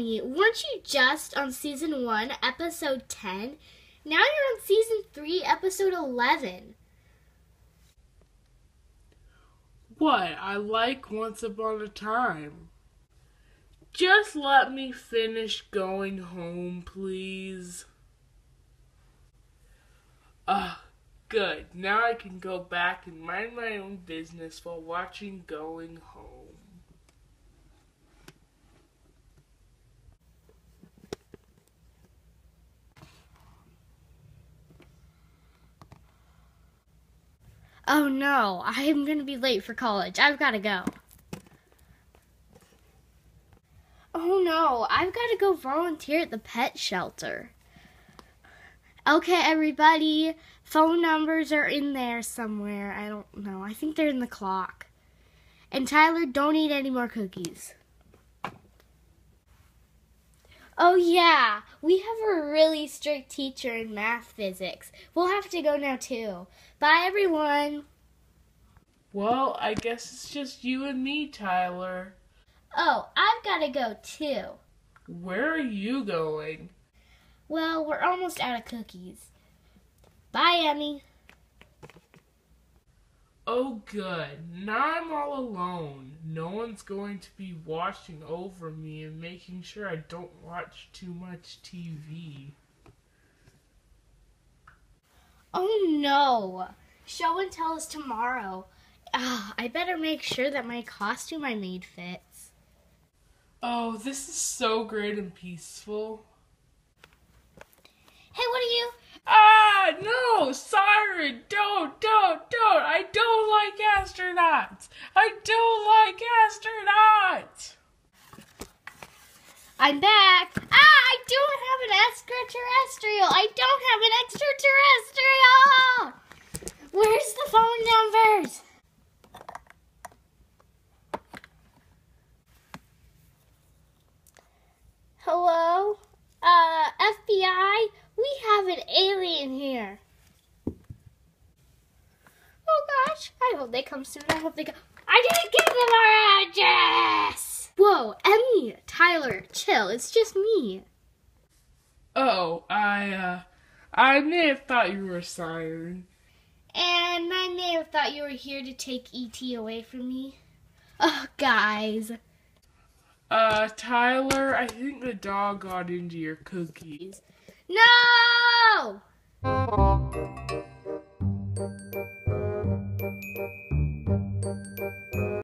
Weren't you just on season 1, episode 10? Now you're on season 3, episode 11. What? I like Once Upon a Time. Just let me finish going home, please. Ah, good. Now I can go back and mind my own business while watching Going Home. Oh no, I am going to be late for college. I've got to go. Oh no, I've got to go volunteer at the pet shelter. Okay, everybody, phone numbers are in there somewhere. I don't know. I think they're in the clock. And Tyler, don't eat any more cookies. Oh, yeah, we have a really strict teacher in math physics. We'll have to go now, too. Bye, everyone. Well, I guess it's just you and me, Tyler. Oh, I've got to go, too. Where are you going? Well, we're almost out of cookies. Bye, Emmy. Oh, good. Now I'm all alone. No one's going to be watching over me and making sure I don't watch too much TV. Oh no! Show and tell is tomorrow. Ah, I better make sure that my costume I made fits. Oh, this is so great and peaceful. Hey, what are you? Ah, no, Siren, don't, don't, don't. I don't like astronauts. I don't like astronauts. I'm back. Ah, I don't have an extraterrestrial. I don't have an extraterrestrial. Where's the phone numbers? Hello? Uh, FBI? We have an alien here. Oh gosh, I hope they come soon. I hope they come. I didn't give them our address! Whoa, Emmy, Tyler, chill. It's just me. Oh, I, uh, I may have thought you were a siren. And I may have thought you were here to take E.T. away from me. Oh, guys. Uh, Tyler, I think the dog got into your cookies. No!